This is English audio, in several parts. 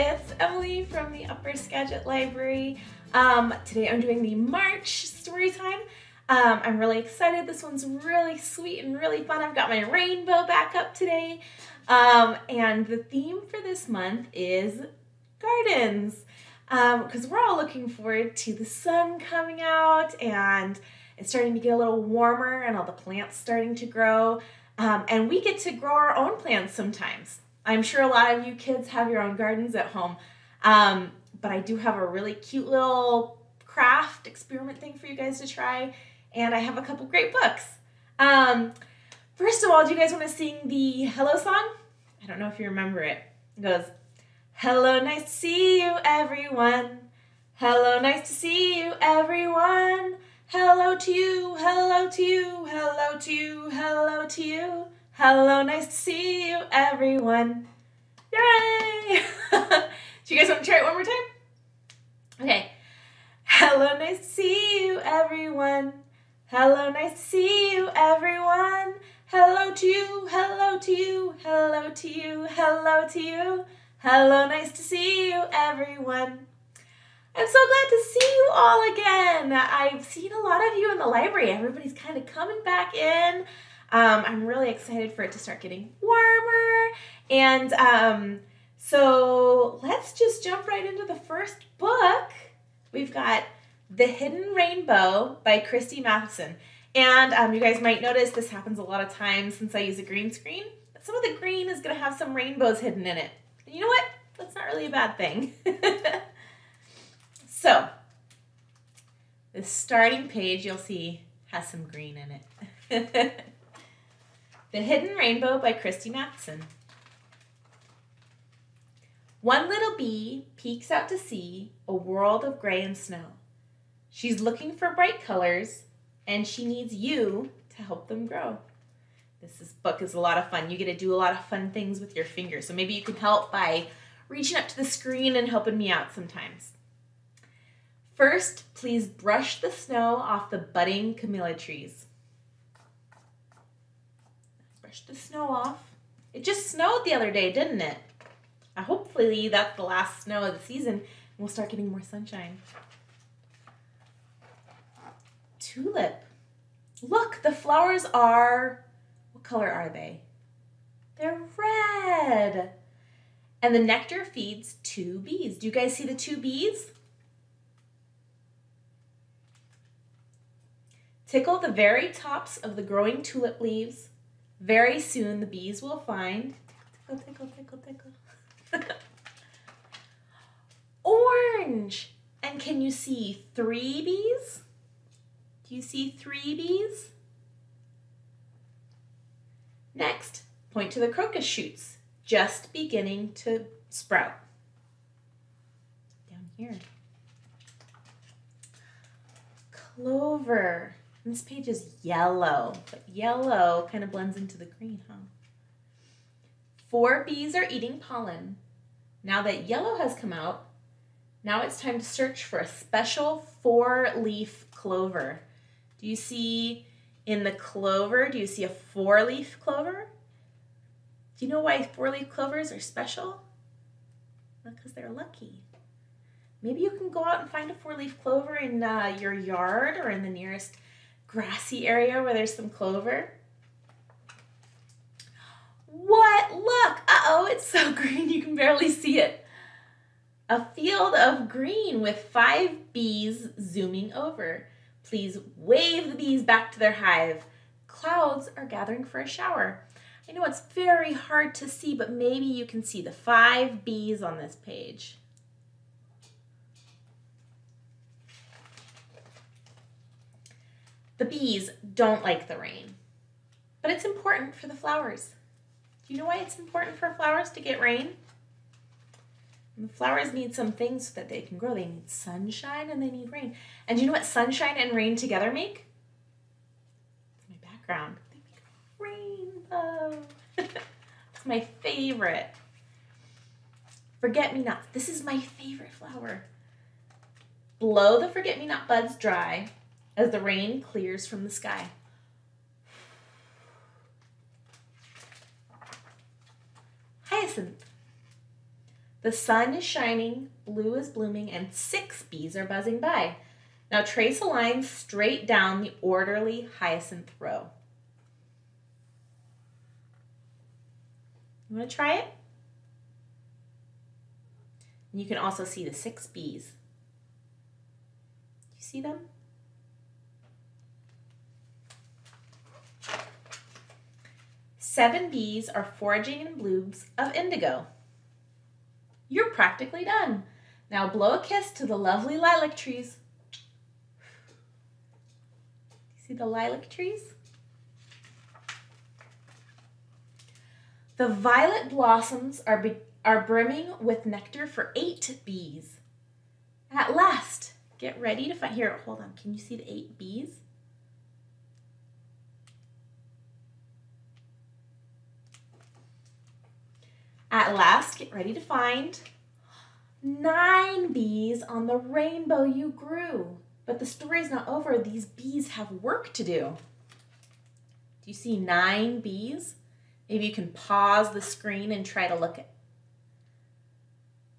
it's Emily from the Upper Skagit Library. Um, today I'm doing the March story time. Um, I'm really excited. This one's really sweet and really fun. I've got my rainbow back up today. Um, and the theme for this month is gardens. Because um, we're all looking forward to the sun coming out and it's starting to get a little warmer and all the plants starting to grow. Um, and we get to grow our own plants sometimes. I'm sure a lot of you kids have your own gardens at home. Um, but I do have a really cute little craft experiment thing for you guys to try. And I have a couple great books. Um, first of all, do you guys want to sing the hello song? I don't know if you remember it. It goes, Hello, nice to see you, everyone. Hello, nice to see you, everyone. Hello to you, hello to you, hello to you, hello to you. Hello, nice to see you, everyone. Yay! Do you guys want to try it one more time? Okay. Hello, nice to see you, everyone. Hello, nice to see you, everyone. Hello to you, hello to you, hello to you, hello to you. Hello, nice to see you, everyone. I'm so glad to see you all again. I've seen a lot of you in the library. Everybody's kind of coming back in. Um, I'm really excited for it to start getting warmer. And um, so let's just jump right into the first book. We've got The Hidden Rainbow by Christie Matheson. And um, you guys might notice this happens a lot of times since I use a green screen. Some of the green is going to have some rainbows hidden in it. And you know what? That's not really a bad thing. so, the starting page you'll see has some green in it. The Hidden Rainbow by Christie Matheson. One little bee peeks out to see a world of gray and snow. She's looking for bright colors and she needs you to help them grow. This is, book is a lot of fun. You get to do a lot of fun things with your fingers. So maybe you can help by reaching up to the screen and helping me out sometimes. First, please brush the snow off the budding camellia trees brush the snow off. It just snowed the other day, didn't it? Uh, hopefully that's the last snow of the season and we'll start getting more sunshine. Tulip. Look, the flowers are, what color are they? They're red. And the nectar feeds two bees. Do you guys see the two bees? Tickle the very tops of the growing tulip leaves very soon the bees will find tickle, tickle, tickle, tickle. Orange. And can you see three bees? Do you see three bees? Next, point to the crocus shoots, just beginning to sprout. Down here. Clover. And this page is yellow, but yellow kind of blends into the green, huh? Four bees are eating pollen. Now that yellow has come out, now it's time to search for a special four-leaf clover. Do you see in the clover, do you see a four-leaf clover? Do you know why four-leaf clovers are special? Because they're lucky. Maybe you can go out and find a four-leaf clover in uh, your yard or in the nearest grassy area where there's some clover. What? Look! Uh-oh, it's so green you can barely see it. A field of green with five bees zooming over. Please wave the bees back to their hive. Clouds are gathering for a shower. I know it's very hard to see, but maybe you can see the five bees on this page. The bees don't like the rain, but it's important for the flowers. Do you know why it's important for flowers to get rain? And the flowers need some things so that they can grow. They need sunshine and they need rain. And do you know what sunshine and rain together make? My background. They make rainbow. it's my favorite. Forget-me-nots. This is my favorite flower. Blow the forget-me-not buds dry as the rain clears from the sky. Hyacinth. The sun is shining, blue is blooming, and six bees are buzzing by. Now trace a line straight down the orderly hyacinth row. You want to try it? And you can also see the six bees. Do you see them? Seven bees are foraging in blooms of indigo. You're practically done. Now blow a kiss to the lovely lilac trees. See the lilac trees? The violet blossoms are, are brimming with nectar for eight bees. At last, get ready to find, here, hold on, can you see the eight bees? At last, get ready to find nine bees on the rainbow you grew. But the story's not over. These bees have work to do. Do you see nine bees? Maybe you can pause the screen and try to look at.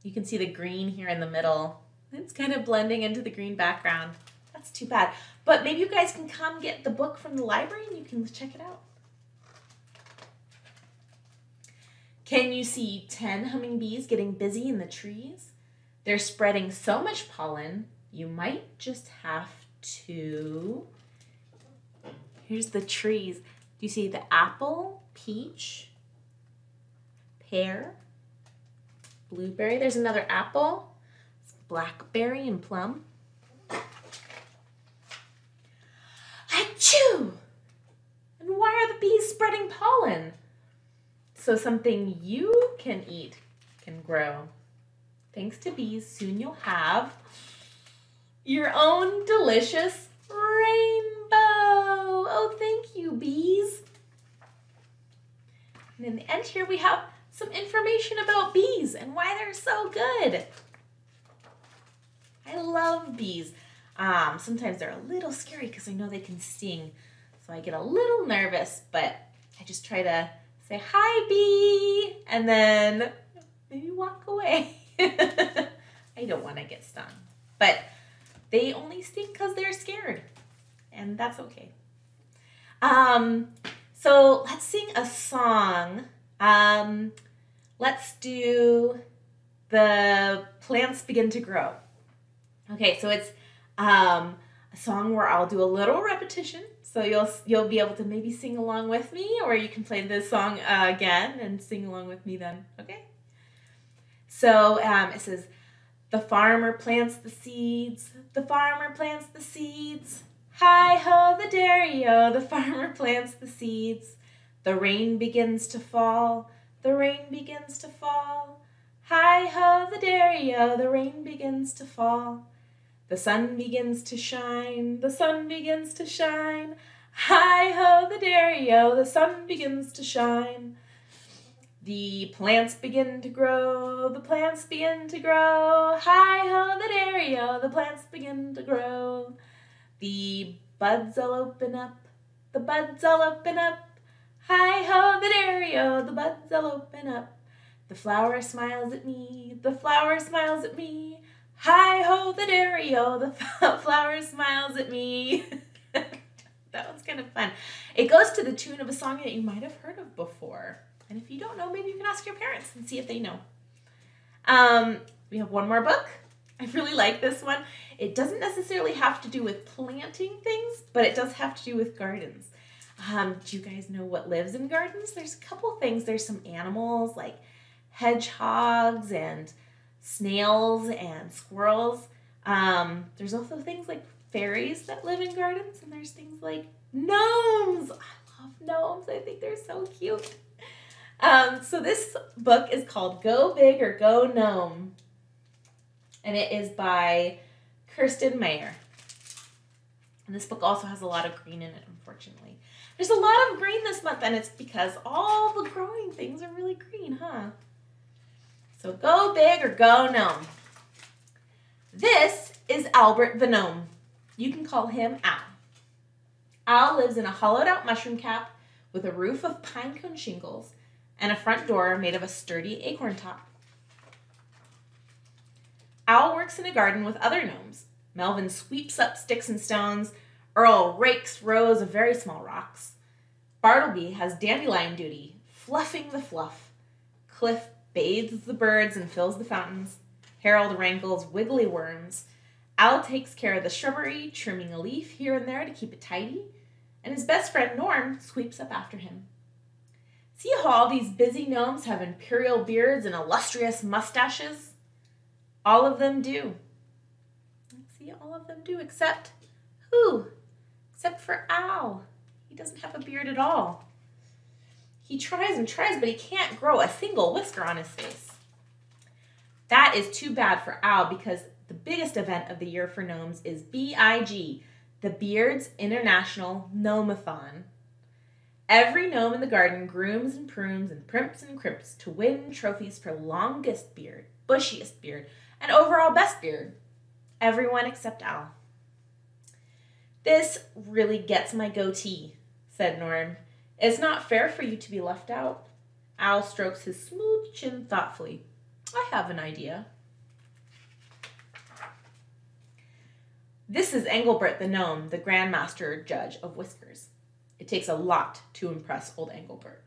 You can see the green here in the middle. It's kind of blending into the green background. That's too bad. But maybe you guys can come get the book from the library and you can check it out. Can you see 10 humming bees getting busy in the trees? They're spreading so much pollen, you might just have to. Here's the trees. Do you see the apple, peach, pear, blueberry? There's another apple, blackberry, and plum. Achoo! And why are the bees spreading pollen? So something you can eat can grow. Thanks to bees, soon you'll have your own delicious rainbow. Oh, thank you, bees. And in the end here, we have some information about bees and why they're so good. I love bees. Um, sometimes they're a little scary because I know they can sting. So I get a little nervous, but I just try to say, hi, bee, and then maybe walk away. I don't want to get stung. But they only sting because they're scared. And that's okay. Um, so let's sing a song. Um, let's do The Plants Begin to Grow. Okay, so it's um, a song where I'll do a little repetition. So you'll you'll be able to maybe sing along with me, or you can play this song uh, again and sing along with me then. Okay. So um, it says, the farmer plants the seeds, the farmer plants the seeds. Hi ho, the dairy-o, the farmer plants the seeds. The rain begins to fall, the rain begins to fall. Hi ho, the dairy-o, the rain begins to fall. The sun begins to shine, the sun begins to shine. Hi ho, the dairy-o, the sun begins to shine. The plants begin to grow, the plants begin to grow. Hi ho, the dairy-o, the plants begin to grow. The buds all open up, the buds all open up. Hi ho, the dairy-o, the buds all open up. The flower smiles at me, the flower smiles at me. Hi ho, the dairy-o, the flower smiles at me. that was kind of fun. It goes to the tune of a song that you might have heard of before. And if you don't know, maybe you can ask your parents and see if they know. Um, we have one more book. I really like this one. It doesn't necessarily have to do with planting things, but it does have to do with gardens. Um, do you guys know what lives in gardens? There's a couple things. There's some animals like hedgehogs and snails and squirrels. Um, there's also things like fairies that live in gardens, and there's things like gnomes. I love gnomes. I think they're so cute. Um, so this book is called Go Big or Go Gnome. And it is by Kirsten Mayer. And this book also has a lot of green in it, unfortunately. There's a lot of green this month, and it's because all the growing things are really green, huh? So go big or go gnome. This is Albert the gnome. You can call him Al. Al lives in a hollowed out mushroom cap with a roof of pine cone shingles and a front door made of a sturdy acorn top. Al works in a garden with other gnomes. Melvin sweeps up sticks and stones. Earl rakes rows of very small rocks. Bartleby has dandelion duty, fluffing the fluff. Cliff bathes the birds and fills the fountains. Harold wrangles wiggly worms. Al takes care of the shrubbery, trimming a leaf here and there to keep it tidy. And his best friend Norm sweeps up after him. See how all these busy gnomes have imperial beards and illustrious mustaches? All of them do. See, all of them do, except who? Except for Al. He doesn't have a beard at all. He tries and tries, but he can't grow a single whisker on his face. That is too bad for Al because the biggest event of the year for gnomes is BIG, the Beards International Gnomeathon. Every gnome in the garden grooms and prunes and primps and crimps to win trophies for longest beard, bushiest beard, and overall best beard. Everyone except Al. This really gets my goatee, said Norm. It's not fair for you to be left out. Al strokes his smooth chin thoughtfully. I have an idea. This is Engelbert the gnome, the Grandmaster Judge of Whiskers. It takes a lot to impress old Engelbert.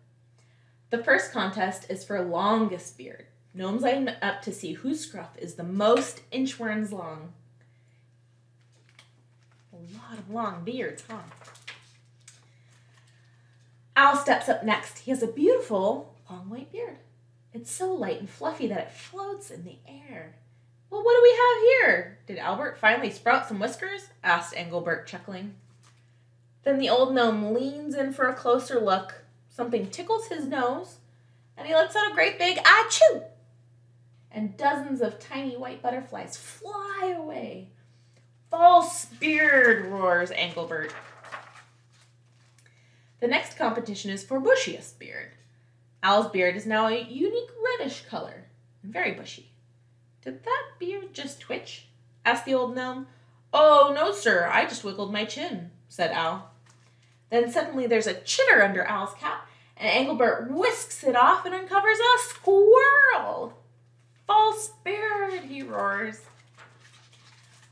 The first contest is for longest beard. Gnomes line up to see whose scruff is the most inchworms long. A lot of long beards, huh? Al steps up next. He has a beautiful long white beard. It's so light and fluffy that it floats in the air. Well, what do we have here? Did Albert finally sprout some whiskers? asked Engelbert, chuckling. Then the old gnome leans in for a closer look. Something tickles his nose, and he lets out a great big achoo! And dozens of tiny white butterflies fly away. False beard, roars Engelbert. The next competition is for bushiest beard. Al's beard is now a unique reddish color very bushy. Did that beard just twitch? asked the old gnome. Oh, no, sir, I just wiggled my chin, said Al. Then suddenly there's a chitter under Al's cap, and Engelbert whisks it off and uncovers a squirrel. False beard, he roars.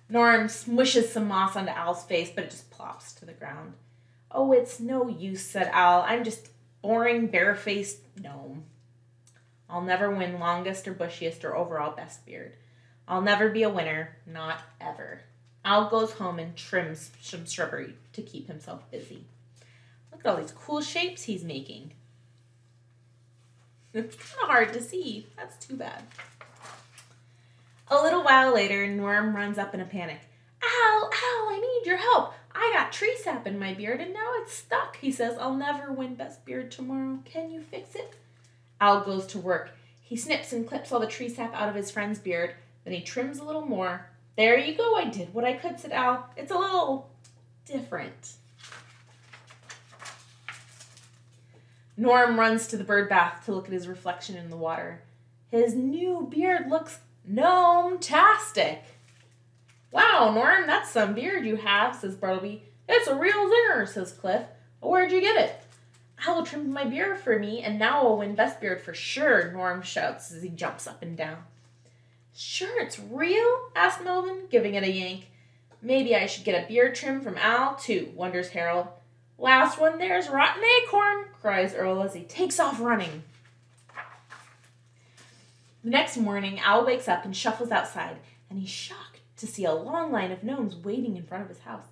Norm smushes some moss onto Al's face, but it just plops to the ground. Oh, it's no use, said Al. I'm just boring, barefaced gnome. I'll never win longest or bushiest or overall best beard. I'll never be a winner, not ever. Al goes home and trims some shrubbery to keep himself busy. Look at all these cool shapes he's making. It's kind of hard to see. That's too bad. A little while later, Norm runs up in a panic. Al, Al, I need your help. I got tree sap in my beard and now it's stuck. He says, I'll never win best beard tomorrow. Can you fix it? Al goes to work. He snips and clips all the tree sap out of his friend's beard. Then he trims a little more. There you go. I did what I could, said Al. It's a little different. Norm runs to the bird bath to look at his reflection in the water. His new beard looks gnome-tastic. Wow, Norm, that's some beard you have, says Bartleby. It's a real zinger, says Cliff. Where'd you get it? Al trimmed my beard for me, and now I'll win best beard for sure, Norm shouts as he jumps up and down. Sure it's real? asked Melvin, giving it a yank. Maybe I should get a beard trim from Al, too, wonders Harold. Last one there's rotten acorn, cries Earl as he takes off running. The next morning, Al wakes up and shuffles outside, and he's shocked to see a long line of gnomes waiting in front of his house.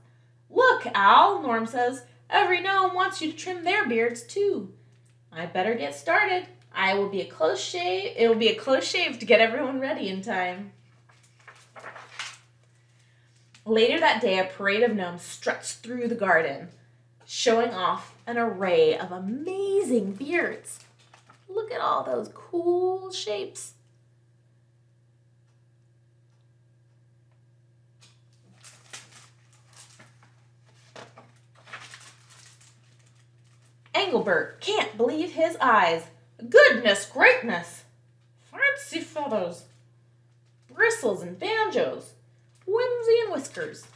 Look, Al, Norm says, every gnome wants you to trim their beards too. I better get started. I will be a close shave. It will be a close shave to get everyone ready in time. Later that day, a parade of gnomes struts through the garden, showing off an array of amazing beards. Look at all those cool shapes. Engelbert can't believe his eyes. Goodness greatness! Fancy feathers, bristles and banjos, whimsy and whiskers.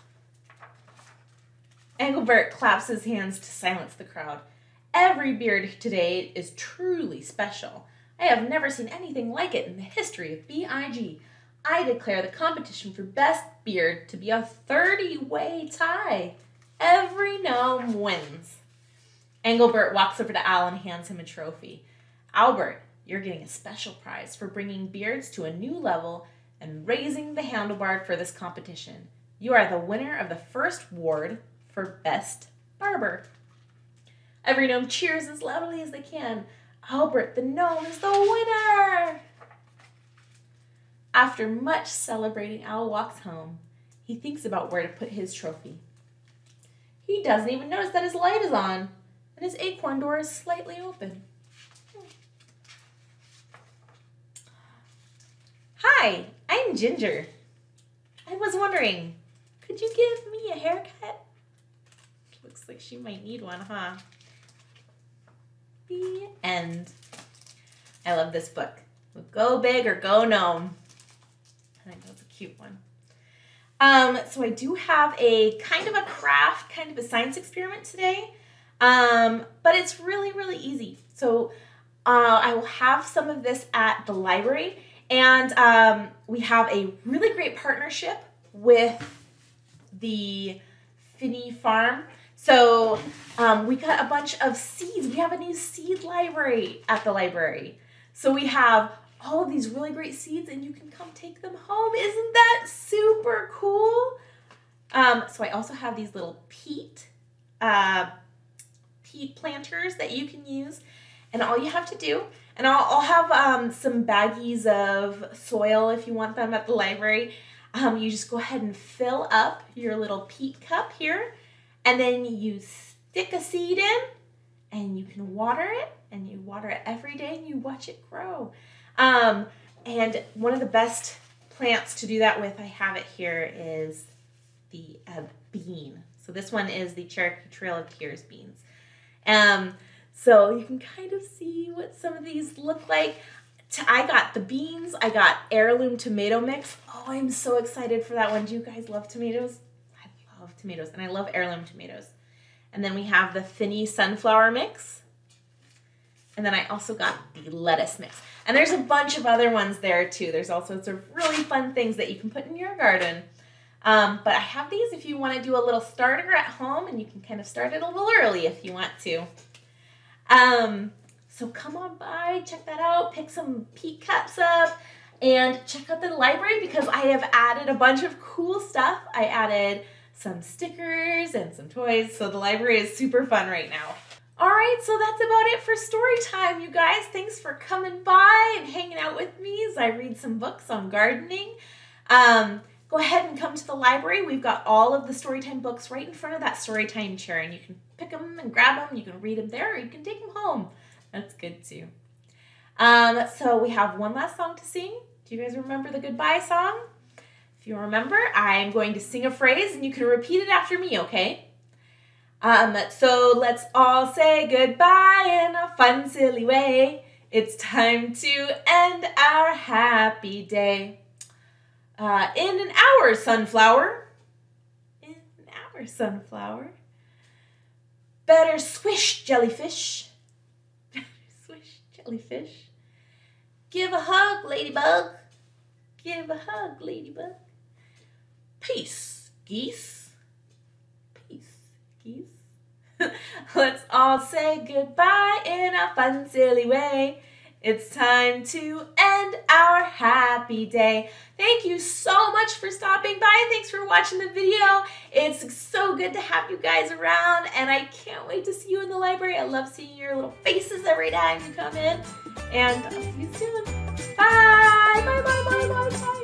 Engelbert claps his hands to silence the crowd. Every beard today is truly special. I have never seen anything like it in the history of BIG. I declare the competition for best beard to be a 30-way tie. Every gnome wins. Engelbert walks over to Al and hands him a trophy. Albert, you're getting a special prize for bringing beards to a new level and raising the handlebar for this competition. You are the winner of the first award for Best Barber. Every gnome cheers as loudly as they can. Albert the gnome is the winner! After much celebrating, Al walks home. He thinks about where to put his trophy. He doesn't even notice that his light is on and his acorn door is slightly open. Hi, I'm Ginger. I was wondering, could you give me a haircut? Looks like she might need one, huh? The end. I love this book. Go big or go gnome. I think that's a cute one. Um, so I do have a kind of a craft, kind of a science experiment today, um, but it's really, really easy. So uh, I will have some of this at the library, and um, we have a really great partnership with the Finney Farm. So um, we got a bunch of seeds. We have a new seed library at the library. So we have all of these really great seeds and you can come take them home. Isn't that super cool? Um, so I also have these little peat, uh, peat planters that you can use. And all you have to do, and I'll, I'll have um, some baggies of soil if you want them at the library. Um, you just go ahead and fill up your little peat cup here, and then you stick a seed in, and you can water it, and you water it every day, and you watch it grow. Um, and one of the best plants to do that with, I have it here, is the uh, bean. So this one is the Cherokee Trail of Tears beans. Um, so you can kind of see what some of these look like. I got the beans. I got heirloom tomato mix. Oh, I'm so excited for that one. Do you guys love tomatoes? I love tomatoes, and I love heirloom tomatoes. And then we have the Finney sunflower mix. And then I also got the lettuce mix. And there's a bunch of other ones there too. There's all sorts of really fun things that you can put in your garden. Um, but I have these if you want to do a little starter at home and you can kind of start it a little early if you want to. Um, so come on by, check that out, pick some peat cups up, and check out the library because I have added a bunch of cool stuff. I added some stickers and some toys, so the library is super fun right now. All right, so that's about it for story time, you guys. Thanks for coming by and hanging out with me as I read some books on gardening. Um, go ahead and come to the library. We've got all of the Storytime books right in front of that Storytime chair, and you can pick them and grab them. You can read them there, or you can take them home. That's good too. Um, so we have one last song to sing. Do you guys remember the goodbye song? If you remember, I'm going to sing a phrase, and you can repeat it after me, okay? Um, so let's all say goodbye in a fun, silly way. It's time to end our happy day. Uh, in an hour, sunflower. In an hour, sunflower. Better swish, jellyfish. Better swish, jellyfish. Give a hug, ladybug. Give a hug, ladybug. Peace, geese. Peace, geese. Let's all say goodbye in a fun, silly way. It's time to end our happy day. Thank you so much for stopping by. Thanks for watching the video. It's so good to have you guys around and I can't wait to see you in the library. I love seeing your little faces every time you come in and I'll see you soon. Bye, bye, bye, bye, bye. bye.